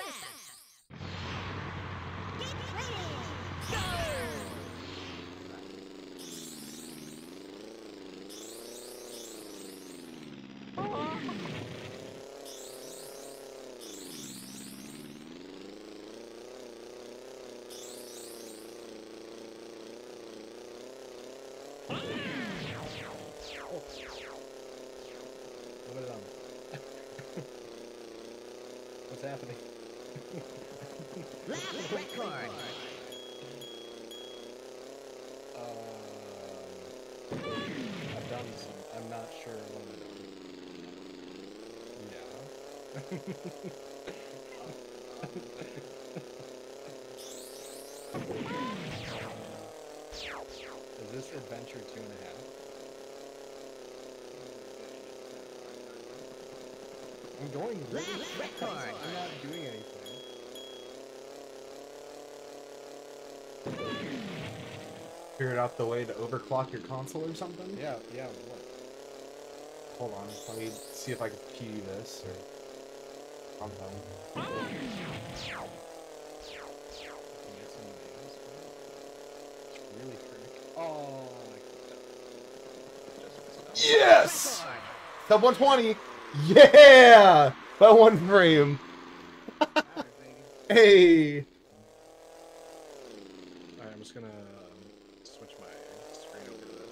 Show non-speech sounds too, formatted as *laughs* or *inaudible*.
*laughs* What's happening? Lap record. Um, I've done some. I'm not sure what I've done. Yeah. Is this adventure two and a half? I'm going fast. record. I'm not doing anything. Figured out the way to overclock your console or something? Yeah, yeah, what? Hold on, let me see if I can key this or something. Can get some nails, bro? It's really. Oh, I clicked out. Yes! Sub 120! Yeah! By one frame. *laughs* Hey! switch my screen over to this.